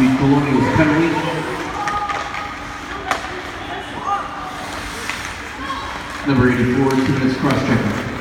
the Colonials penalty. Number 84, two minutes cross-checking.